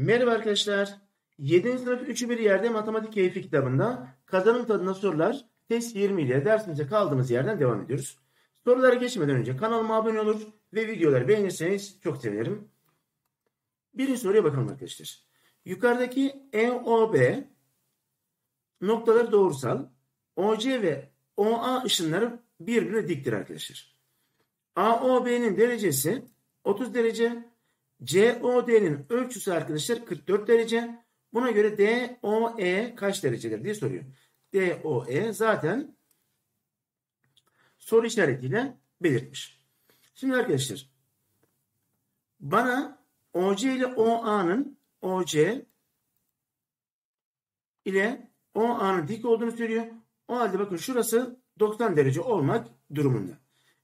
Merhaba arkadaşlar. 7. sınıf 3'ü bir yerde matematik keyfi kitabında kazanım tadında sorular test 20 ile dersimize kaldığımız yerden devam ediyoruz. Sorulara geçmeden önce kanalıma abone olur ve videoları beğenirseniz çok sevinirim. Birinci soruya bakalım arkadaşlar. Yukarıdaki EOB noktaları doğrusal, OC ve OA ışınları birbirine diktir arkadaşlar. AOB'nin derecesi 30 derece, COD'nin ölçüsü arkadaşlar 44 derece. Buna göre DOE kaç derecedir diye soruyor. DOE zaten soru işaretiyle belirtmiş. Şimdi arkadaşlar bana OC ile OA'nın OC ile OA'nın dik olduğunu söylüyor. O halde bakın şurası 90 derece olmak durumunda.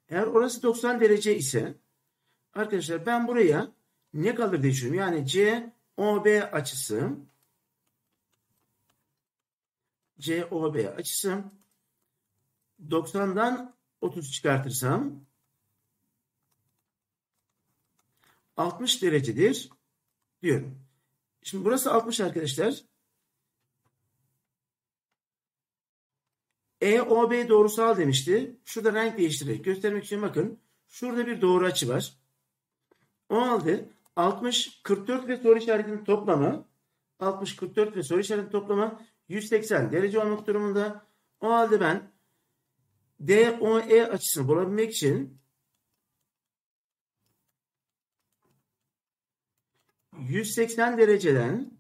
Eğer orası 90 derece ise arkadaşlar ben buraya ne kalır diye düşünüyorum. Yani COB açısı COB açısı 90'dan 30 çıkartırsam 60 derecedir diyorum. Şimdi burası 60 arkadaşlar. EOB doğrusal demişti. Şurada renk değiştirerek göstermek için bakın. Şurada bir doğru açı var. O halde 60, 44 ve soru işaretinin toplamı 60, 44 ve soru işaretinin toplamı 180 derece olmak durumunda. O halde ben DOE açısını bulabilmek için 180 dereceden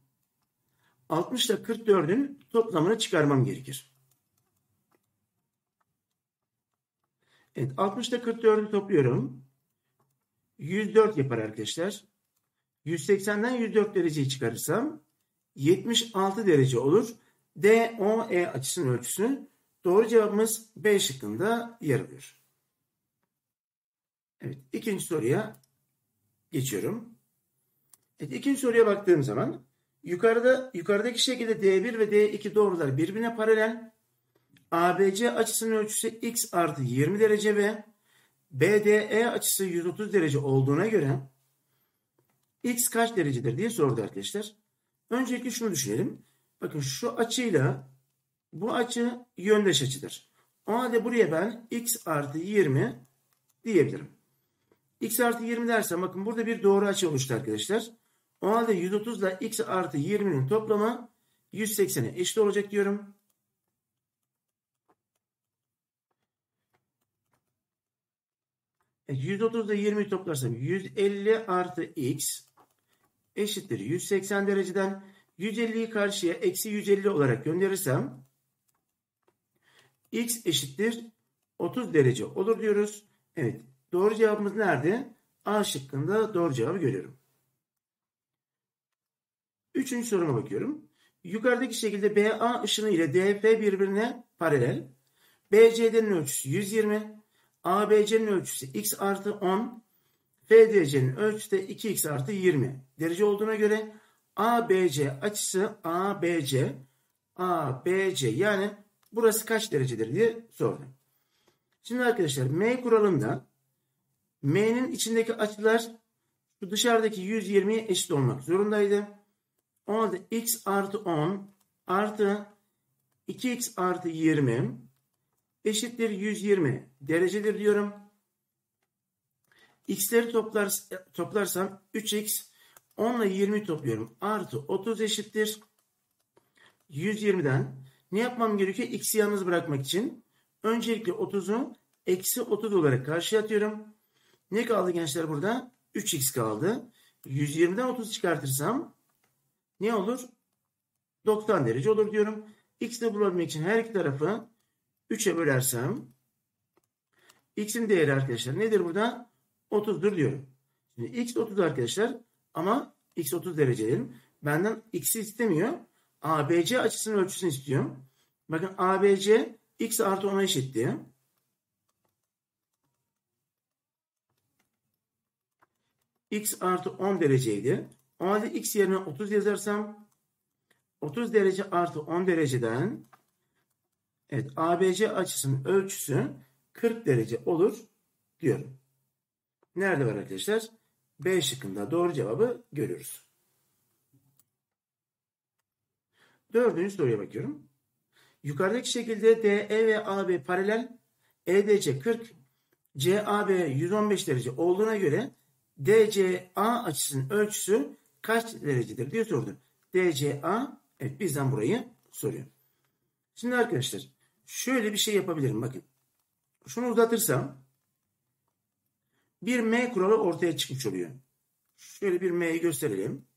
60 ile 44'ün toplamını çıkarmam gerekir. Evet 60 ile 44'ü topluyorum. 104 yapar arkadaşlar. 180'den 104 dereceyi çıkarırsam 76 derece olur. DOE açısının ölçüsü. Doğru cevabımız B şıkkında yer alıyor. Evet ikinci soruya geçiyorum. Evet, ikinci soruya baktığım zaman yukarıda yukarıdaki şekilde D1 ve D2 doğrular birbirine paralel. ABC açısının ölçüsü x artı 20 derece ve BDE açısı 130 derece olduğuna göre x kaç derecedir diye sordu arkadaşlar. Öncelikle şunu düşünelim. Bakın şu açıyla bu açı yöndeş açıdır. O halde buraya ben x artı 20 diyebilirim. x artı 20 dersem bakın burada bir doğru açı oluştu arkadaşlar. O halde 130 ile x artı 20'nin toplamı 180'e eşit olacak diyorum. E, 130 ile 20'yi toplarsam 150 artı x eşittir 180 dereceden 150'yi karşıya eksi 150 olarak gönderirsem x eşittir 30 derece olur diyoruz. Evet doğru cevabımız nerede? A şıkkında doğru cevabı görüyorum. Üçüncü soruma bakıyorum. Yukarıdaki şekilde BA ışını ile DF birbirine paralel. BC'nin ölçüsü 120. ABC'nin ölçüsü x artı 10. FDC'nin ölçüsü de 2x artı 20 derece olduğuna göre ABC açısı ABC ABC yani burası kaç derecedir diye sordum. Şimdi arkadaşlar M kuralında M'nin içindeki açılar şu dışarıdaki 120'ye eşit olmak zorundaydı. O halde x artı 10 artı 2x artı 20 eşittir 120 derecedir diyorum. X'leri toplar, toplarsam 3x 10 ile 20 topluyorum. Artı 30 eşittir. 120'den ne yapmam gerekiyor? X'i yalnız bırakmak için. Öncelikle 30'u eksi 30 olarak karşıya atıyorum. Ne kaldı gençler burada? 3x kaldı. 120'den 30 çıkartırsam ne olur? 90 derece olur diyorum. X'i bulabilmek için her iki tarafı 3'e bölersem x'in değeri arkadaşlar nedir burada? 30'dur diyorum. Şimdi x 30 arkadaşlar ama x 30 derece. Benden x'i istemiyor. ABC açısının ölçüsünü istiyor. Bakın ABC x artı 10'a eşit diye. x artı 10 dereceydi. O halde x yerine 30 yazarsam 30 derece artı 10 dereceden evet ABC açısının ölçüsü 40 derece olur diyorum. Nerede var arkadaşlar? B şıkkında doğru cevabı görüyoruz. Dördüncü soruya bakıyorum. Yukarıdaki şekilde DE ve AB paralel EDC 40, CAB 115 derece olduğuna göre DCA açısının ölçüsü kaç derecedir diye sordu. DCA evet bizden burayı soruyor. Şimdi arkadaşlar şöyle bir şey yapabilirim bakın. Şunu uzatırsam bir M kuralı ortaya çıkmış oluyor. Şöyle bir M'yi gösterelim.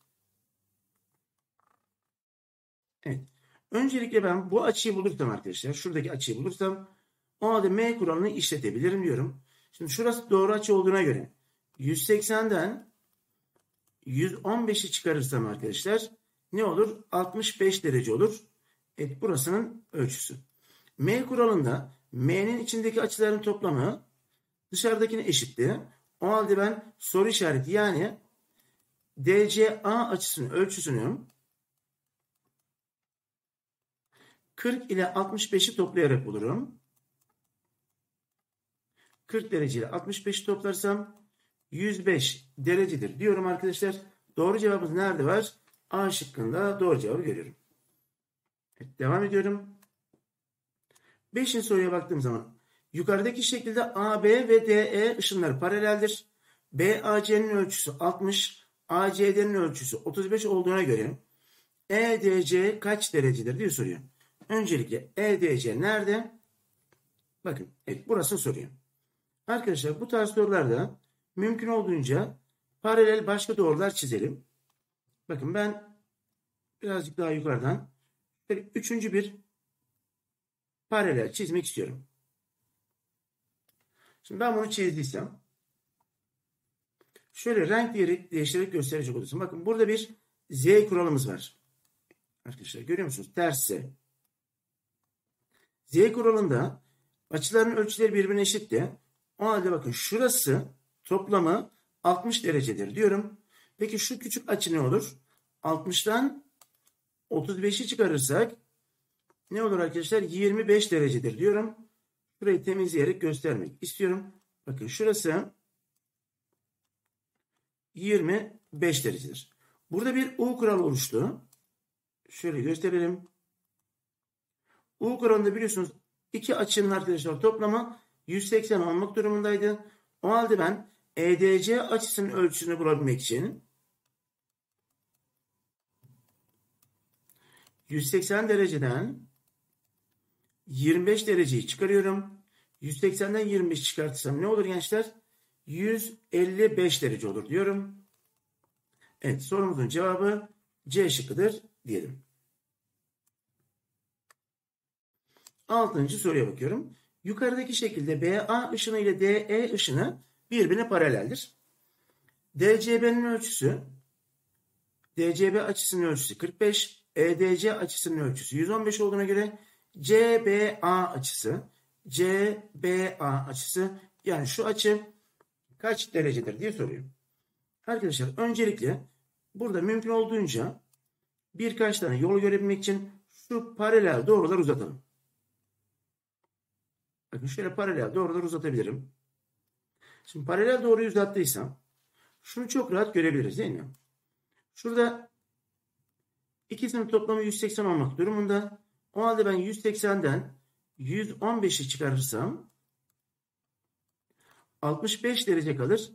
Evet. Öncelikle ben bu açıyı bulursam arkadaşlar, şuradaki açıyı bulursam o halde M kuralını işletebilirim diyorum. Şimdi şurası doğru açı olduğuna göre 180'den 115'i çıkarırsam arkadaşlar ne olur? 65 derece olur. Evet burasının ölçüsü. M kuralında M'nin içindeki açıların toplamı dışarıdakine eşitti. O halde ben soru işareti yani DCA açısının ölçüsünü 40 ile 65'i toplayarak bulurum. 40 derece ile 65'i toplarsam 105 derecedir diyorum arkadaşlar. Doğru cevabımız nerede var? A şıkkında doğru cevabı görüyorum. Evet, devam ediyorum. Beşinci soruya baktığım zaman yukarıdaki şekilde AB ve DE ışınları paraleldir. BAC'nin ölçüsü 60, ACD'nin ölçüsü 35 olduğuna göre EDC kaç derecedir diye soruyor. Öncelikle EDC nerede? Bakın evet burası soruyor. Arkadaşlar bu tarz sorularda mümkün olduğunca paralel başka doğrular çizelim. Bakın ben birazcık daha yukarıdan böyle üçüncü bir paralel çizmek istiyorum. Şimdi ben bunu çizdiysem şöyle renk değiştirerek gösterecek olursam. Bakın burada bir Z kuralımız var. Arkadaşlar görüyor musunuz? Ters Z. Kuralında açıların ölçüleri birbirine eşitti. O halde bakın şurası toplamı 60 derecedir diyorum. Peki şu küçük açı ne olur? 60'tan 35'i çıkarırsak ne olur arkadaşlar? 25 derecedir diyorum. Burayı temizleyerek göstermek istiyorum. Bakın şurası 25 derecedir. Burada bir U kuralı oluştu. Şöyle gösterelim. U kuralında biliyorsunuz iki açının arkadaşlar toplamı 180 olmak durumundaydı. O halde ben EDC açısının ölçüsünü bulabilmek için 180 dereceden 25 dereceyi çıkarıyorum. 180'den 25 çıkartırsam ne olur gençler? 155 derece olur diyorum. Evet sorumuzun cevabı C şıkkıdır diyelim. Altıncı soruya bakıyorum. Yukarıdaki şekilde BA ışını ile DE ışını birbirine paraleldir. DCB'nin ölçüsü DCB açısının ölçüsü 45, EDC açısının ölçüsü 115 olduğuna göre CBA açısı CBA açısı yani şu açı kaç derecedir diye soruyor. Arkadaşlar öncelikle burada mümkün olduğunca birkaç tane yol görebilmek için şu paralel doğrular uzatalım. Bakın şöyle paralel doğruları uzatabilirim. Şimdi paralel doğruyu uzattıysam şunu çok rahat görebiliriz değil mi? Şurada ikisinin toplamı 180 olmak durumunda. O halde ben 180'den 115'i çıkarırsam 65 derece kalır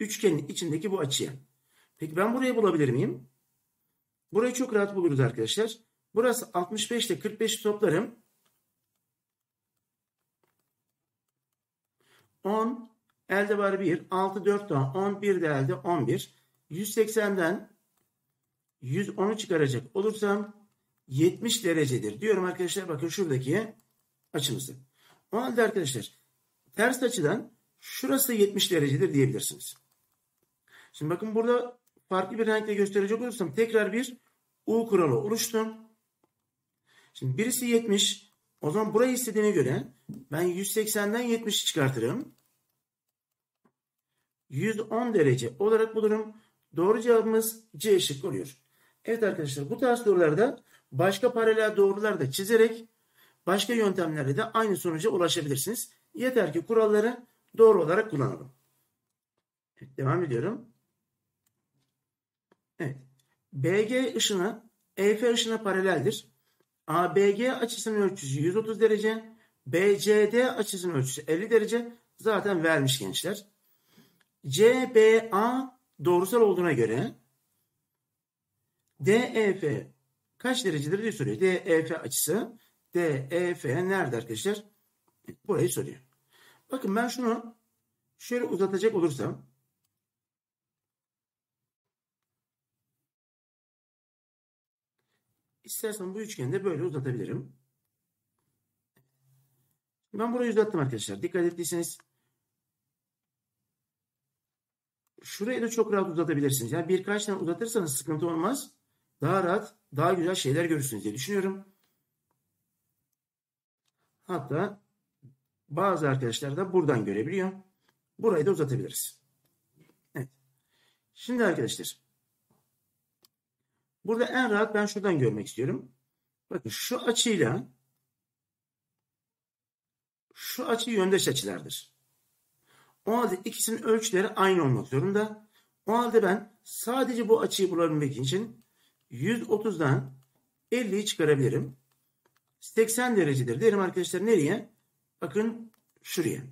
üçgenin içindeki bu açıya. Peki ben burayı bulabilir miyim? Burayı çok rahat buluruz arkadaşlar. Burası 65 ile 45'i toplarım. 10 elde var 1. 6 4 daha 10 1 de elde 11. 180'den 110'u çıkaracak olursam 70 derecedir diyorum arkadaşlar. Bakın şuradaki açımızı. O halde arkadaşlar ters açıdan şurası 70 derecedir diyebilirsiniz. Şimdi bakın burada farklı bir renkle gösterecek olursam tekrar bir U kuralı oluştu. Şimdi birisi 70. O zaman burayı istediğine göre ben 180'den 70'i çıkartırım. 110 derece olarak bulurum. Doğru cevabımız C şıkkı oluyor. Evet arkadaşlar bu tarz sorularda başka paralel doğrular da çizerek başka yöntemlerle de aynı sonuca ulaşabilirsiniz. Yeter ki kuralları doğru olarak kullanalım. Evet, devam ediyorum. Evet. BG ışını EF ışına paraleldir. ABG açısının ölçüsü 130 derece. BCD açısının ölçüsü 50 derece. Zaten vermiş gençler. CBA doğrusal olduğuna göre DEF kaç derecedir diye soruyor. DEF açısı DEF nerede arkadaşlar? Burayı soruyor. Bakın ben şunu şöyle uzatacak olursam istersen bu üçgeni de böyle uzatabilirim. Ben burayı uzattım arkadaşlar. Dikkat ettiyseniz şurayı da çok rahat uzatabilirsiniz. Yani birkaç tane uzatırsanız sıkıntı olmaz. Daha rahat, daha güzel şeyler görürsünüz diye düşünüyorum. Hatta bazı arkadaşlar da buradan görebiliyor. Burayı da uzatabiliriz. Evet. Şimdi arkadaşlar burada en rahat ben şuradan görmek istiyorum. Bakın şu açıyla şu açı yöndeş açılardır. O halde ikisinin ölçüleri aynı olmak zorunda. O halde ben sadece bu açıyı bulabilmek için 130'dan 50'yi çıkarabilirim. 80 derecedir derim arkadaşlar. Nereye? Bakın şuraya.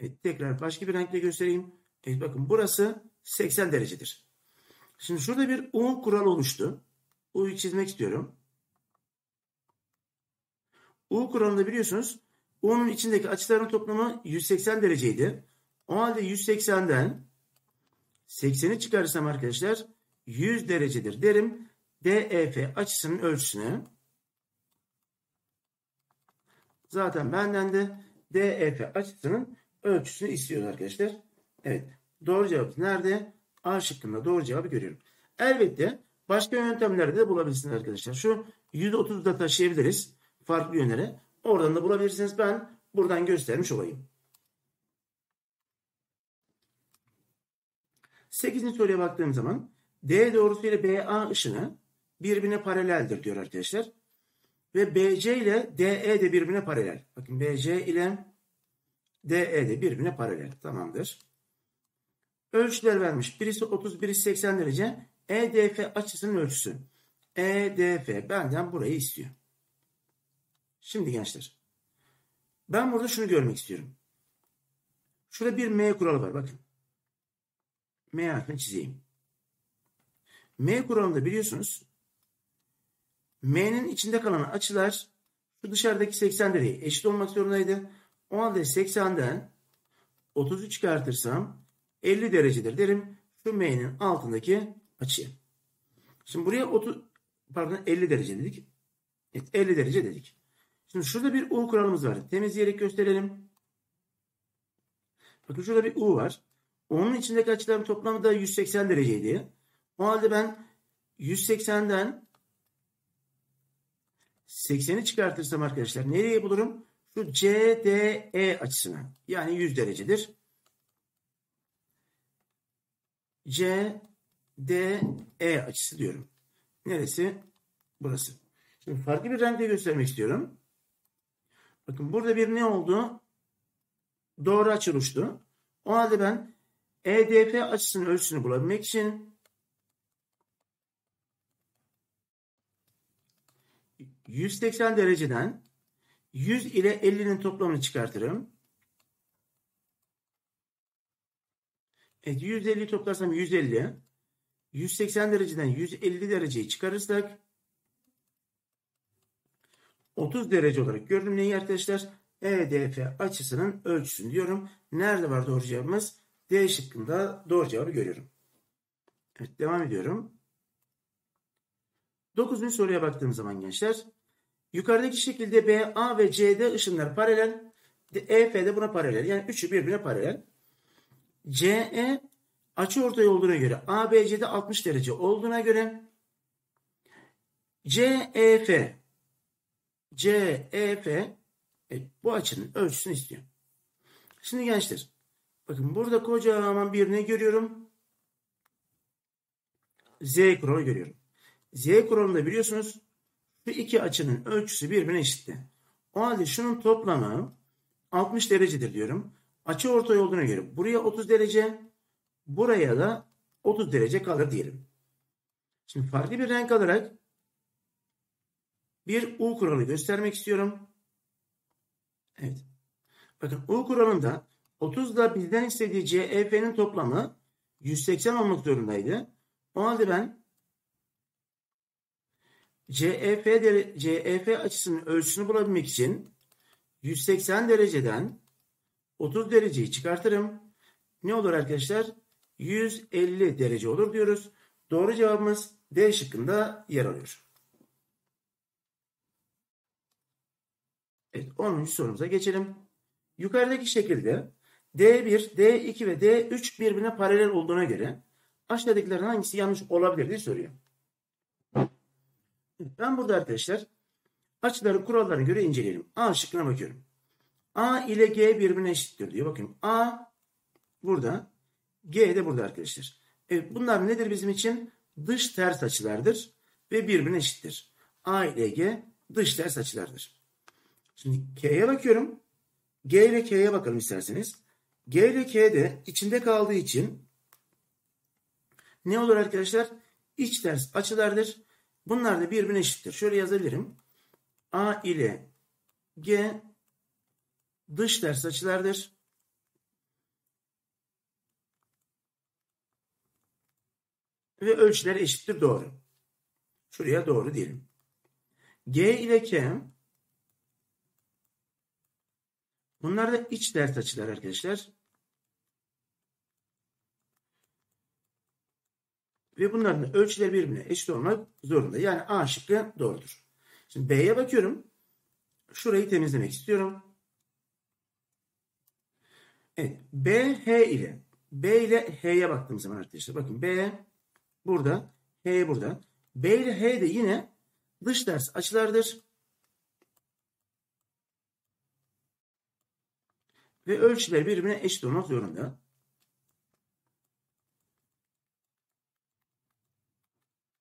Evet, tekrar başka bir renkle göstereyim. Evet, bakın burası 80 derecedir. Şimdi şurada bir U kuralı oluştu. U'yu çizmek istiyorum. U kuralında biliyorsunuz U'nun içindeki açıların toplamı 180 dereceydi. O halde 180'den 80'i çıkarırsam arkadaşlar 100 derecedir derim. DEF açısının ölçüsünü. Zaten benden de DEF açısının ölçüsünü istiyor arkadaşlar. Evet. Doğru cevap nerede? A şıkkında doğru cevabı görüyorum. Elbette başka yöntemlerde de bulabilirsiniz arkadaşlar. Şu 130'da taşıyabiliriz farklı yönlere. Oradan da bulabilirsiniz. Ben buradan göstermiş olayım. 8. soruya baktığım zaman D doğrusu ile BA ışını birbirine paraleldir diyor arkadaşlar. Ve BC ile DE de birbirine paralel. Bakın BC ile DE de birbirine paralel. Tamamdır. Ölçüler vermiş. Birisi 30, birisi 80 derece. EDF açısının ölçüsü. EDF benden burayı istiyor. Şimdi gençler. Ben burada şunu görmek istiyorum. Şurada bir M kuralı var. Bakın. M harfini çizeyim. M kuralında biliyorsunuz M'nin içinde kalan açılar şu dışarıdaki 80 derece eşit olmak zorundaydı. O halde 80'den 30'u çıkartırsam 50 derecedir derim. Şu M'nin altındaki açı. Şimdi buraya 30 pardon 50 derece dedik. Evet 50 derece dedik. Şimdi şurada bir U kuralımız var. Temizleyerek gösterelim. Bakın şurada bir U var. Onun içindeki açıların toplamı da 180 dereceydi. O halde ben 180'den 80'i çıkartırsam arkadaşlar nereye bulurum? Şu CDE açısına. Yani 100 derecedir. CDE açısı diyorum. Neresi? Burası. Şimdi farklı bir renkle göstermek istiyorum. Bakın burada bir ne oldu? Doğru açı oluştu. O halde ben EDF açısının ölçüsünü bulabilmek için 180 dereceden 100 ile 50'nin toplamını çıkartırım. Evet 150 toplarsam 150. 180 dereceden 150 dereceyi çıkarırsak 30 derece olarak gördüm neyi arkadaşlar? EDF açısının ölçüsünü diyorum. Nerede var doğru cevabımız? D şıkkında doğru cevabı görüyorum. Evet devam ediyorum. 9. soruya baktığım zaman gençler. Yukarıdaki şekilde B, A ve C'de ışınlar paralel. EF de buna paralel. Yani üçü birbirine paralel. CE açı ortay olduğuna göre ABC'de 60 derece olduğuna göre CEF CEF e, bu açının ölçüsünü istiyor. Şimdi gençler bakın burada kocaman bir ne görüyorum? Z kuralı görüyorum. Z kuralında biliyorsunuz şu iki açının ölçüsü birbirine eşitti. O halde şunun toplamı 60 derecedir diyorum. Açı ortay olduğuna göre buraya 30 derece, buraya da 30 derece kalır diyelim. Şimdi farklı bir renk alarak bir U kuralı göstermek istiyorum. Evet. Bakın U kuralında 30 da bizden istediği CEF'nin toplamı 180 olmak zorundaydı. O halde ben CEF, CEF açısının ölçüsünü bulabilmek için 180 dereceden 30 dereceyi çıkartırım. Ne olur arkadaşlar? 150 derece olur diyoruz. Doğru cevabımız D şıkkında yer alıyor. Evet 10. sorumuza geçelim. Yukarıdaki şekilde D1, D2 ve D3 birbirine paralel olduğuna göre aşağıdakilerin hangisi yanlış olabilir diye soruyor. Ben burada arkadaşlar açıları kurallarına göre inceleyelim. A şıkkına bakıyorum. A ile G birbirine eşittir diyor. Bakın A burada. G de burada arkadaşlar. Evet bunlar nedir bizim için? Dış ters açılardır ve birbirine eşittir. A ile G dış ters açılardır. Şimdi K'ye bakıyorum. G ile K'ye bakalım isterseniz. G ile K de içinde kaldığı için ne olur arkadaşlar? İç ters açılardır. Bunlar da birbirine eşittir. Şöyle yazabilirim. A ile G dış ters açılardır. Ve ölçüler eşittir doğru. Şuraya doğru diyelim. G ile K bunlar da iç ters açılar arkadaşlar. Ve bunların ölçüleri birbirine eşit olmak zorunda. Yani A şıkkı doğrudur. Şimdi B'ye bakıyorum. Şurayı temizlemek istiyorum. Evet. B, H ile B ile H'ye baktığım zaman arkadaşlar. Bakın B burada. H burada. B ile H de yine dış ters açılardır. Ve ölçüler birbirine eşit olmak zorunda.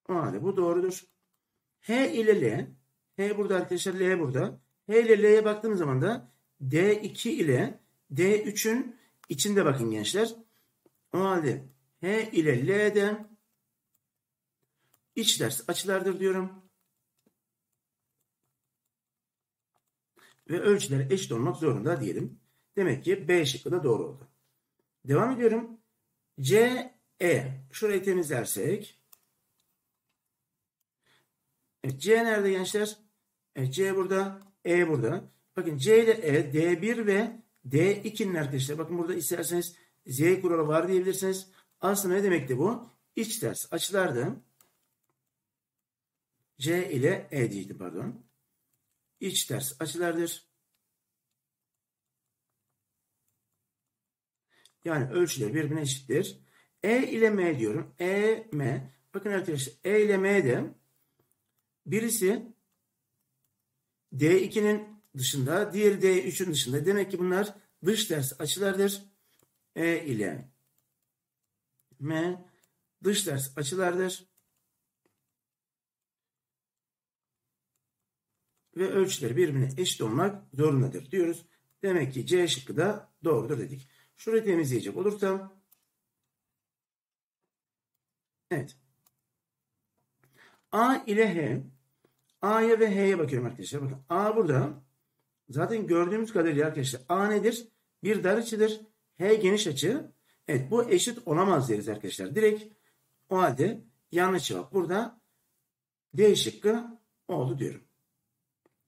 O halde bu doğrudur. H ile L. H burada arkadaşlar L burada. H ile L'ye baktığımız zaman da D2 ile D3'ün içinde bakın gençler. O halde H ile L'de iç ders açılardır diyorum. Ve ölçüler eşit olmak zorunda diyelim. Demek ki B şıkkı da doğru oldu. Devam ediyorum. C, E. Şurayı temizlersek. Evet, C nerede gençler? Evet, C burada. E burada. Bakın C ile E, D1 ve D2'nin arkadaşlar. Bakın burada isterseniz Z kuralı var diyebilirsiniz. Aslında ne demekti bu? İç ters açılardı. C ile E diydi pardon. İç ters açılardır. Yani ölçüleri birbirine eşittir. E ile M diyorum. E, M. Bakın arkadaşlar E ile M de birisi D2'nin dışında, diğeri D3'ün dışında. Demek ki bunlar dış ters açılardır. E ile M dış ters açılardır. Ve ölçüleri birbirine eşit olmak zorundadır diyoruz. Demek ki C şıkkı da doğrudur dedik. Şurayı temizleyecek olursam Evet. A ile H A'ya ve H'ye bakıyorum arkadaşlar. Bakın A burada. Zaten gördüğümüz kadarıyla arkadaşlar A nedir? Bir dar açıdır. H geniş açı. Evet bu eşit olamaz deriz arkadaşlar. Direkt o halde yanlış cevap burada D şıkkı oldu diyorum.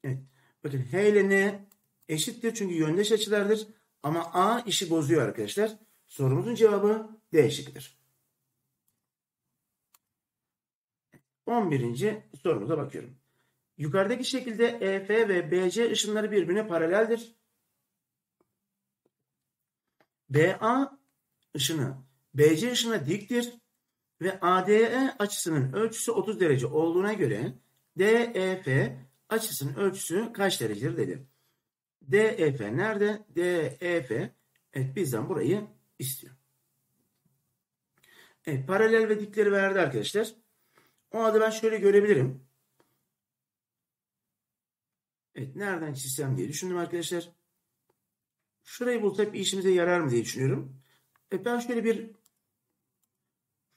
Evet. Bakın H ile N eşittir çünkü yöndeş açılardır. Ama A işi bozuyor arkadaşlar. Sorumuzun cevabı D şıkkıdır. 11. sorumuza bakıyorum. Yukarıdaki şekilde EF ve BC ışınları birbirine paraleldir. BA ışını BC ışına diktir ve ADE açısının ölçüsü 30 derece olduğuna göre DEF açısının ölçüsü kaç derecedir dedi. DEF nerede? DEF evet bizden burayı istiyor. Evet paralel ve dikleri verdi arkadaşlar. O halde ben şöyle görebilirim. Evet nereden çizsem diye düşündüm arkadaşlar. Şurayı bulsak bir işimize yarar mı diye düşünüyorum. Evet ben şöyle bir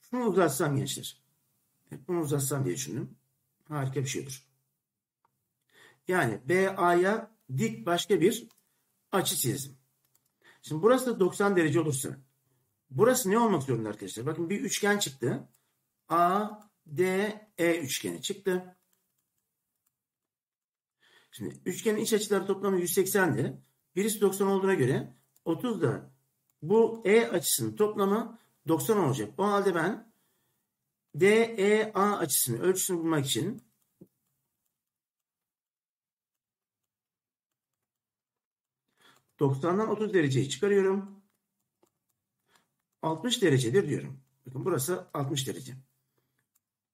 şunu uzatsam gençler. Evet, bunu uzatsam diye düşündüm. Harika bir şey olur. Yani BA'ya dik başka bir açı çizdim. Şimdi burası da 90 derece olursa burası ne olmak zorunda arkadaşlar? Bakın bir üçgen çıktı. A, D, E üçgeni çıktı. Şimdi üçgenin iç açıları toplamı 180'di. Birisi 90 olduğuna göre 30 da bu E açısının toplamı 90 olacak. O halde ben DEA açısının ölçüsünü bulmak için ...90'dan 30 dereceyi çıkarıyorum. 60 derecedir diyorum. Bakın burası 60 derece.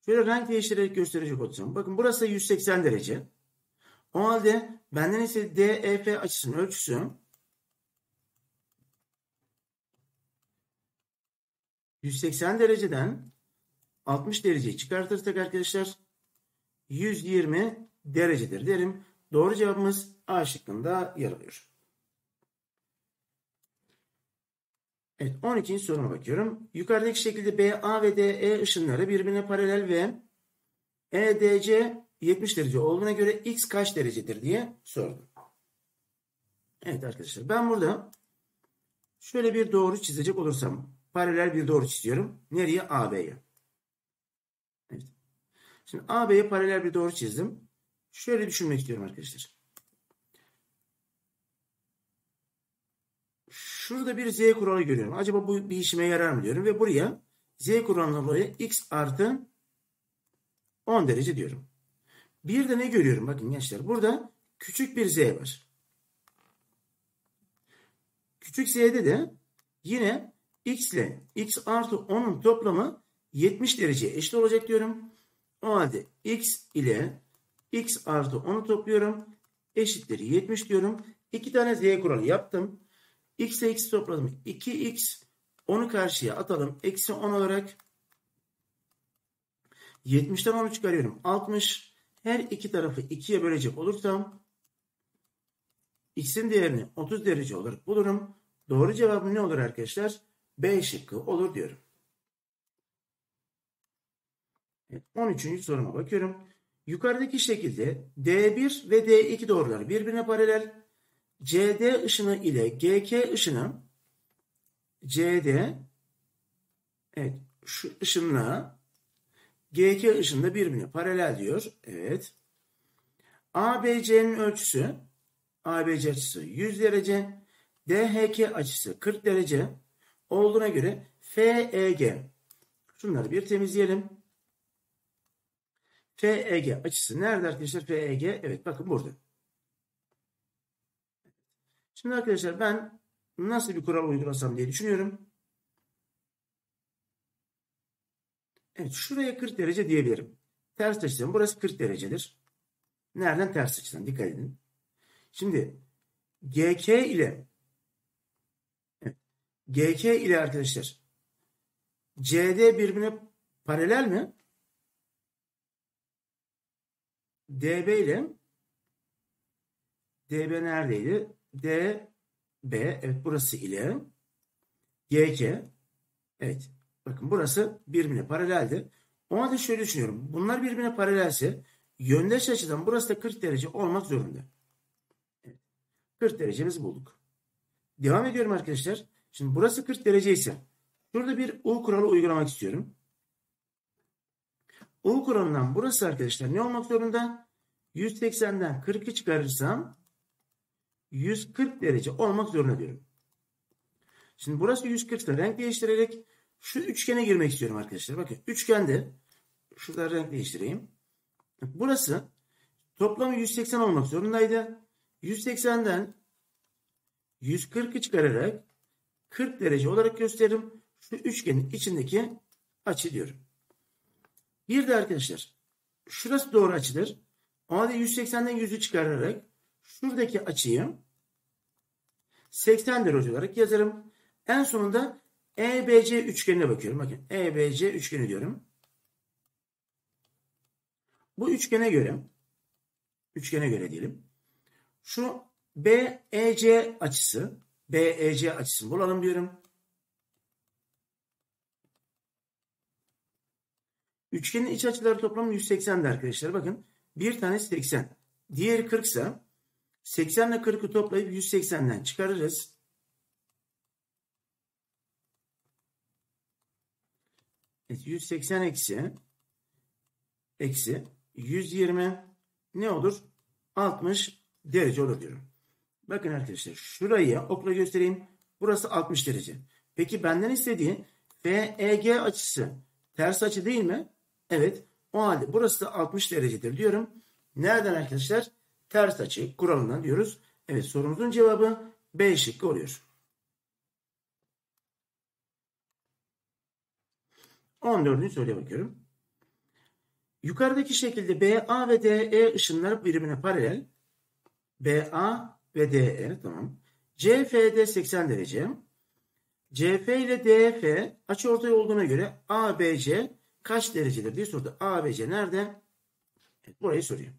Şöyle renk değiştirerek gösterecek olacağım. Bakın burası 180 derece. O halde benden ise DEF açısının ölçüsü 180 dereceden 60 dereceyi çıkartırsak arkadaşlar 120 derecedir derim. Doğru cevabımız A şıkkında yer alıyor. Evet 12. soruma bakıyorum. Yukarıdaki şekilde BA ve DE ışınları birbirine paralel ve EDC 70 derece olduğuna göre X kaç derecedir diye sordum. Evet arkadaşlar ben burada şöyle bir doğru çizecek olursam paralel bir doğru çiziyorum. Nereye? AB'ye. Evet. Şimdi AB'ye paralel bir doğru çizdim. Şöyle düşünmek istiyorum arkadaşlar. Şurada bir Z kuralı görüyorum. Acaba bu bir işime yarar mı diyorum. Ve buraya Z kuralından dolayı X artı 10 derece diyorum. Bir de ne görüyorum? Bakın gençler. Burada küçük bir Z var. Küçük Z'de de yine X ile X artı 10'un toplamı 70 dereceye eşit olacak diyorum. O halde X ile X artı 10'u topluyorum. Eşittir 70 diyorum. İki tane Z kuralı yaptım. X ile X topladım. 2X 10'u karşıya atalım. Eksi 10 olarak 70'ten 10'u çıkarıyorum. 60. Her iki tarafı 2'ye bölecek olursam X'in değerini 30 derece olarak bulurum. Doğru cevabım ne olur arkadaşlar? B şıkkı olur diyorum. Evet, 13. soruma bakıyorum. Yukarıdaki şekilde D1 ve D2 doğruları birbirine paralel. CD ışını ile GK ışını CD evet şu ışınla GK ışını birbirine paralel diyor. Evet. ABC'nin ölçüsü ABC açısı 100 derece, DHK açısı 40 derece olduğuna göre FEG şunları bir temizleyelim. FEG açısı nerede arkadaşlar? FEG evet bakın burada. Şimdi arkadaşlar ben nasıl bir kural uygulasam diye düşünüyorum. Evet şuraya 40 derece diyebilirim. Ters açıdan burası 40 derecedir. Nereden ters açıdan dikkat edin. Şimdi GK ile evet, GK ile arkadaşlar CD birbirine paralel mi? DB ile DB neredeydi? DB evet burası ile GK evet bakın burası birbirine paraleldi. O halde şöyle düşünüyorum. Bunlar birbirine paralelse yöndeş açıdan burası da 40 derece olmak zorunda. Evet. 40 derecemizi bulduk. Devam ediyorum arkadaşlar. Şimdi burası 40 derece ise şurada bir U kuralı uygulamak istiyorum. U kuralından burası arkadaşlar ne olmak zorunda? 180'den 40'ı çıkarırsam 140 derece olmak zorunda diyorum. Şimdi burası 140 ise renk değiştirerek şu üçgene girmek istiyorum arkadaşlar. Bakın üçgende şurada renk değiştireyim. Burası toplamı 180 olmak zorundaydı. 180'den 140'ı çıkararak 40 derece olarak gösteririm. Şu üçgenin içindeki açı diyorum. Bir de arkadaşlar şurası doğru açıdır. O halde 180'den 100'ü çıkararak şuradaki açıyı 80 derece olarak yazarım. En sonunda EBC üçgenine bakıyorum. Bakın EBC üçgeni diyorum. Bu üçgene göre üçgene göre diyelim. Şu BEC açısı BEC açısını bulalım diyorum. Üçgenin iç açıları toplamı 180'di arkadaşlar. Bakın bir tanesi 80. Diğeri 40 ise 80 ile 40'ı toplayıp 180'den çıkarırız. 180 eksi eksi 120 ne olur? 60 derece olur diyorum. Bakın arkadaşlar şurayı okla göstereyim. Burası 60 derece. Peki benden istediği FEG açısı ters açı değil mi? Evet. O halde burası da 60 derecedir diyorum. Nereden arkadaşlar? Ters açı kuralından diyoruz. Evet sorumuzun cevabı B şıkkı oluyor. 14. soruya bakıyorum. Yukarıdaki şekilde BA ve DE ışınları birbirine paralel. BA ve DE tamam. CFD 80 derece. CF ile DF açıortay olduğuna göre ABC kaç derecedir diye sordu. ABC nerede? Evet, burayı soruyor.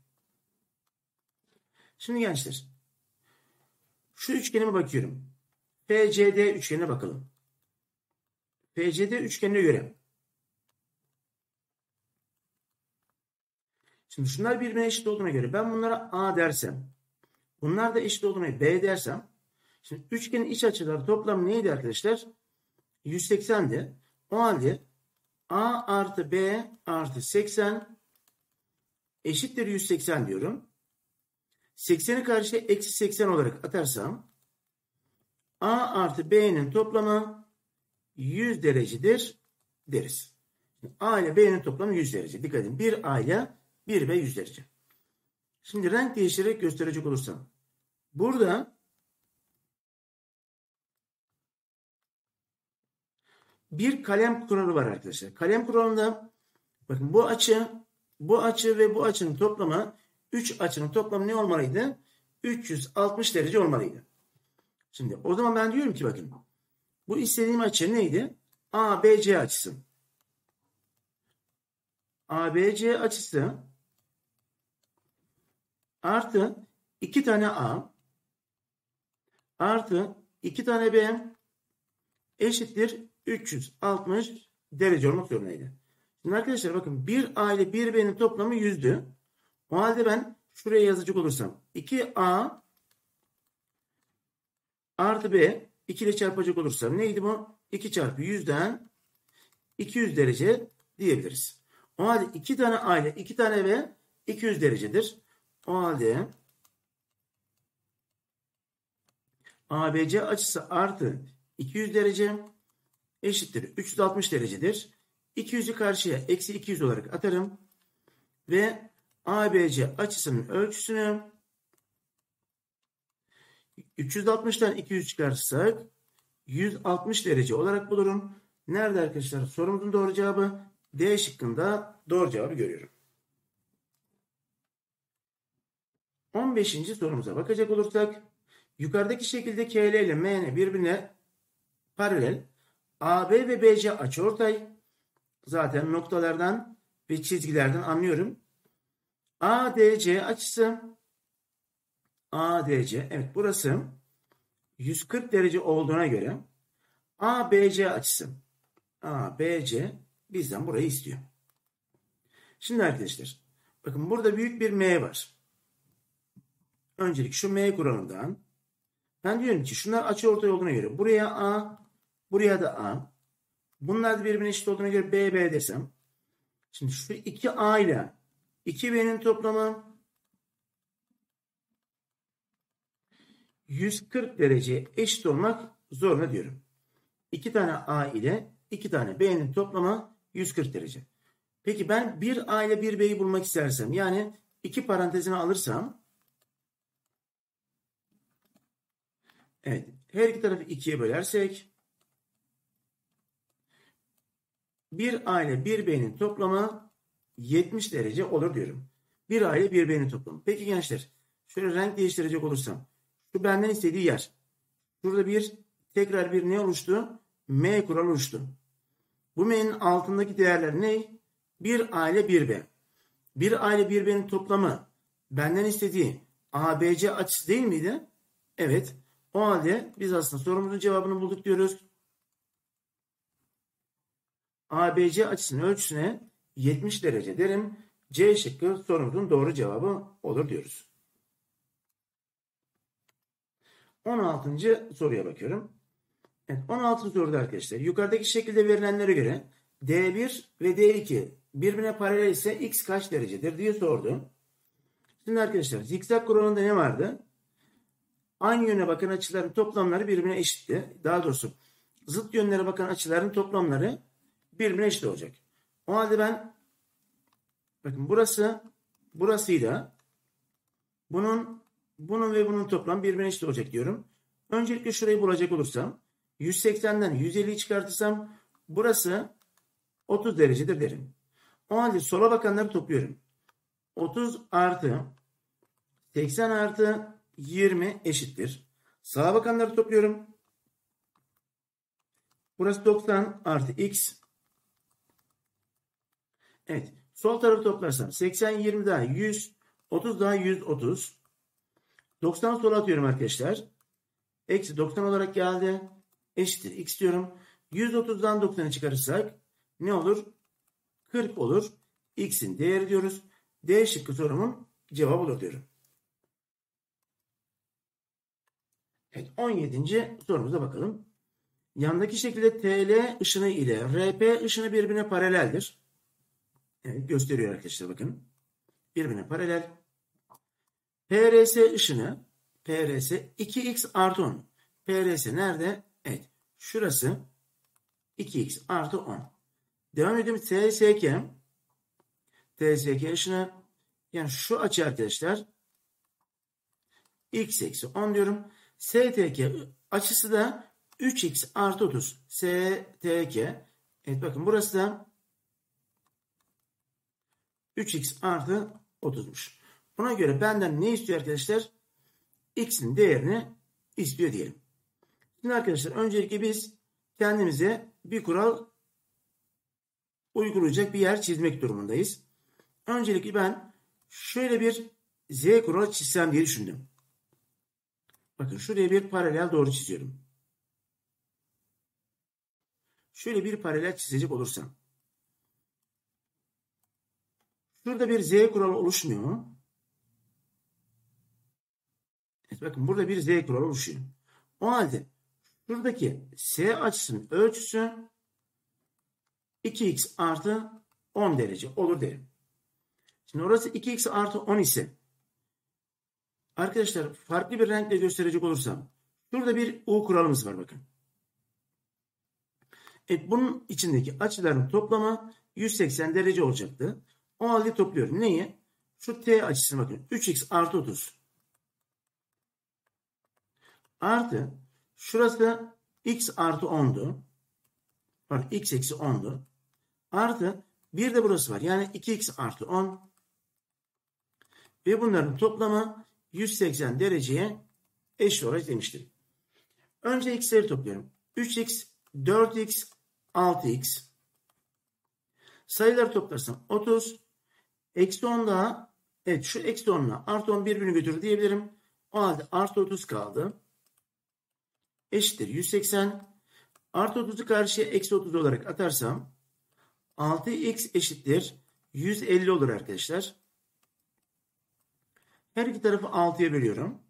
Şimdi gençler. Şu üçgenime bakıyorum. FCD üçgenine bakalım. FCD üçgenine göre. Şimdi şunlar birbirine eşit olduğuna göre ben bunlara A dersem. Bunlar da eşit olduğuna B dersem. Şimdi üçgenin iç açıları toplam neydi arkadaşlar? 180'di. O halde A artı B artı 80 eşittir 180 diyorum. 80'i karşıya eksi 80 olarak atarsam A artı B'nin toplamı 100 derecedir deriz. A ile B'nin toplamı 100 derece. Dikkat edin. Bir A ile 1 B 100 derece. Şimdi renk değiştirerek gösterecek olursam. Burada bir kalem kuralı var arkadaşlar. Kalem kuralında bakın bu açı, bu açı ve bu açının toplamı 3 açının toplamı ne olmalıydı? 360 derece olmalıydı. Şimdi o zaman ben diyorum ki bakın bu istediğim açı neydi? ABC açısı. ABC açısı artı 2 tane A artı 2 tane B eşittir 360 derece olmak zorundaydı. Şimdi arkadaşlar bakın bir A ile bir B'nin toplamı 100'dü. O halde ben şuraya yazacak olursam 2A artı B 2 ile çarpacak olursam neydi bu? 2 çarpı 100'den 200 derece diyebiliriz. O halde 2 tane A ile 2 tane B 200 derecedir. O halde ABC açısı artı 200 derece eşittir 360 derecedir. 200'ü karşıya eksi 200 olarak atarım. Ve ABC açısının ölçüsünü 360'tan 200 çıkarırsak 160 derece olarak bulurum. Nerede arkadaşlar? Sorumuzun doğru cevabı D şıkkında doğru cevabı görüyorum. 15. sorumuza bakacak olursak yukarıdaki şekilde KL ile MN birbirine paralel AB ve BC açıortay zaten noktalardan ve çizgilerden anlıyorum. ADC açısı ADC evet burası 140 derece olduğuna göre ABC açısı ABC bizden burayı istiyor. Şimdi arkadaşlar bakın burada büyük bir M var. Öncelik şu M kuralından ben diyorum ki şunlar açı ortay olduğuna göre buraya A buraya da A bunlar da birbirine eşit olduğuna göre B B desem şimdi şu 2A ile 2B'nin toplamı 140 derece eşit olmak zorunda diyorum. 2 tane A ile 2 tane B'nin toplamı 140 derece. Peki ben bir A ile bir B'yi bulmak istersem yani iki parantezini alırsam evet her iki tarafı ikiye bölersek bir A ile bir B'nin toplamı 70 derece olur diyorum. Bir A ile bir B'nin toplamı. Peki gençler şöyle renk değiştirecek olursam şu benden istediği yer. Şurada bir tekrar bir ne oluştu? M kuralı oluştu. Bu M'nin altındaki değerler ne? Bir A ile bir B. Bir A ile bir B'nin toplamı benden istediği ABC açısı değil miydi? Evet. O halde biz aslında sorumuzun cevabını bulduk diyoruz. ABC açısının ölçüsüne 70 derece derim. C şıkkı sorumuzun doğru cevabı olur diyoruz. 16. soruya bakıyorum. Evet, 16. soruda arkadaşlar yukarıdaki şekilde verilenlere göre D1 ve D2 birbirine paralel ise X kaç derecedir diye sordu. Şimdi arkadaşlar zikzak kuralında ne vardı? Aynı yöne bakan açıların toplamları birbirine eşitti. Daha doğrusu zıt yönlere bakan açıların toplamları birbirine eşit olacak. O halde ben bakın burası burasıyla bunun bunun ve bunun toplam birbirine eşit olacak diyorum. Öncelikle şurayı bulacak olursam 180'den 150'yi çıkartırsam burası 30 derecedir derim. O halde sola bakanları topluyorum. 30 artı 80 artı 20 eşittir. Sağa bakanları topluyorum. Burası 90 artı x. Evet. Sol tarafı toplarsam 80 20 daha 100 30 daha 130. 90 sola atıyorum arkadaşlar. Eksi 90 olarak geldi. Eşittir x diyorum. 130'dan 90'ı çıkarırsak ne olur? 40 olur. X'in değeri diyoruz. D şıkkı sorumun cevabı olur diyorum. Evet 17. sorumuza bakalım. Yandaki şekilde TL ışını ile RP ışını birbirine paraleldir. Evet, gösteriyor arkadaşlar bakın. Birbirine paralel. PRS ışını PRS 2x artı 10. PRS nerede? Evet. Şurası 2x artı 10. Devam edelim. TSK TSK ışını yani şu açı arkadaşlar x eksi 10 diyorum. STK açısı da 3x artı 30. STK. Evet bakın burası da 3x artı 30'muş. Buna göre benden ne istiyor arkadaşlar? X'in değerini istiyor diyelim. Şimdi arkadaşlar öncelikle biz kendimize bir kural uygulayacak bir yer çizmek durumundayız. Öncelikle ben şöyle bir Z kuralı çizsem diye düşündüm. Bakın şuraya bir paralel doğru çiziyorum. Şöyle bir paralel çizecek olursam. Şurada bir Z kuralı oluşmuyor mu? Evet, bakın burada bir Z kuralı oluşuyor. O halde şuradaki S açısının ölçüsü 2x artı 10 derece olur derim. Şimdi orası 2x artı 10 ise arkadaşlar farklı bir renkle gösterecek olursam şurada bir U kuralımız var bakın. Evet bunun içindeki açıların toplamı 180 derece olacaktı. O halde topluyorum. Neyi? Şu T açısına bakın. 3x artı 30. Artı şurası x artı 10'du. Pardon x eksi 10'du. Artı bir de burası var. Yani 2x artı 10. Ve bunların toplamı 180 dereceye eşit olarak demiştim. Önce x'leri topluyorum. 3x, 4x, 6x. Sayıları toplarsam 30. Eksi 10 daha. Evet şu eksi 10 ile artı 10 birbirini götürür diyebilirim. O halde artı 30 kaldı. Eşittir 180. Artı 30'u karşıya eksi 30 olarak atarsam 6x eşittir 150 olur arkadaşlar. Her iki tarafı 6'ya bölüyorum.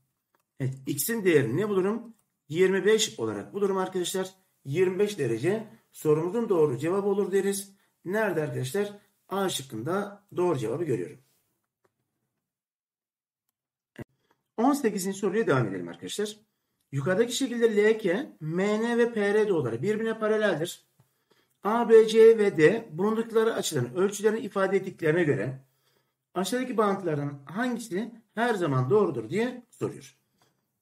Evet x'in değerini ne bulurum? 25 olarak bulurum arkadaşlar. 25 derece sorumuzun doğru cevabı olur deriz. Nerede arkadaşlar? A şıkkında doğru cevabı görüyorum. 18. soruya devam edelim arkadaşlar. Yukarıdaki şekilde LK, MN ve PR doğruları birbirine paraleldir. A, B, C ve D bulundukları açıların ölçülerini ifade ettiklerine göre aşağıdaki bağıntılardan hangisi her zaman doğrudur diye soruyor.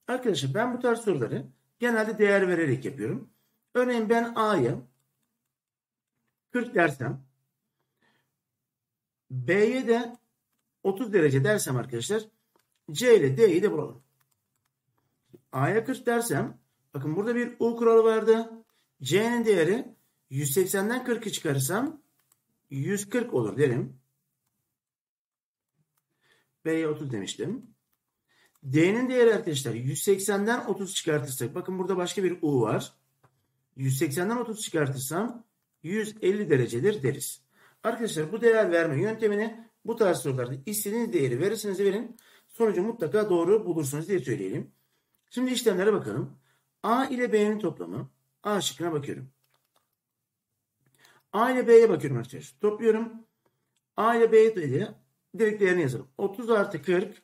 Arkadaşlar ben bu tarz soruları genelde değer vererek yapıyorum. Örneğin ben A'yı 40 dersem B'ye de 30 derece dersem arkadaşlar C ile D'yi de bulalım. A'ya 40 dersem bakın burada bir U kuralı vardı. C'nin değeri 180'den 40'ı çıkarırsam 140 olur derim. B'ye 30 demiştim. D'nin değeri arkadaşlar 180'den 30 çıkartırsak bakın burada başka bir U var. 180'den 30 çıkartırsam 150 derecedir deriz. Arkadaşlar bu değer verme yöntemini bu tarz sorularda istediğiniz değeri verirseniz verin sonucu mutlaka doğru bulursunuz diye söyleyelim. Şimdi işlemlere bakalım. A ile B'nin toplamı. A şıkkına bakıyorum. A ile B'ye bakıyorum arkadaşlar. Topluyorum. A ile B'ye de direkt değerini yazalım. 30 artı 40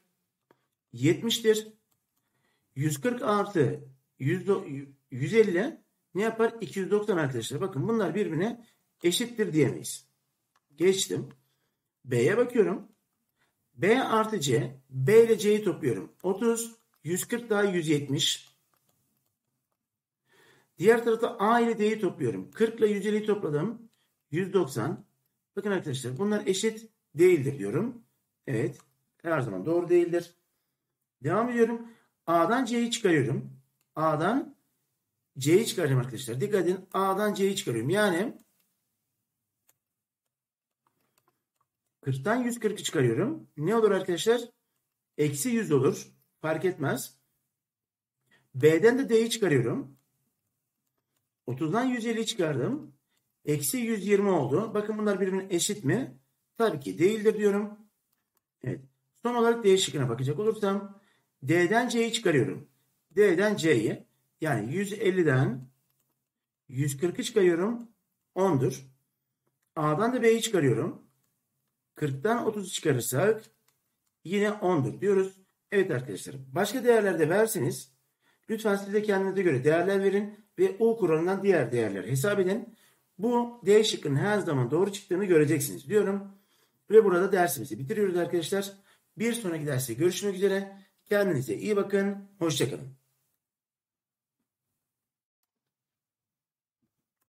70'tir. 140 artı 100, 150 ne yapar? 290 arkadaşlar. Bakın bunlar birbirine eşittir diyemeyiz. Geçtim. B'ye bakıyorum. B artı C. B ile C'yi topluyorum. 30, 140 daha 170. Diğer tarafta A ile D'yi topluyorum. 40 ile 150'yi topladım. 190. Bakın arkadaşlar bunlar eşit değildir diyorum. Evet. Her zaman doğru değildir. Devam ediyorum. A'dan C'yi çıkarıyorum. A'dan C'yi çıkaracağım arkadaşlar. Dikkat edin. A'dan C'yi çıkarıyorum. Yani 40'tan 140'ı çıkarıyorum. Ne olur arkadaşlar? Eksi 100 olur. Fark etmez. B'den de D'yi çıkarıyorum. 30'dan 150'yi çıkardım. Eksi 120 oldu. Bakın bunlar birbirine eşit mi? Tabii ki değildir diyorum. Evet. Son olarak D şıkkına bakacak olursam D'den C'yi çıkarıyorum. D'den C'yi yani 150'den 140'ı çıkarıyorum. 10'dur. A'dan da B'yi çıkarıyorum. 40'tan 30'u çıkarırsak yine 10'dur diyoruz. Evet arkadaşlar başka değerler de verseniz lütfen siz de kendinize göre değerler verin ve U kuralından diğer değerleri hesap edin. Bu D şıkkının her zaman doğru çıktığını göreceksiniz diyorum. Ve burada dersimizi bitiriyoruz arkadaşlar. Bir sonraki derste görüşmek üzere. Kendinize iyi bakın. Hoşçakalın.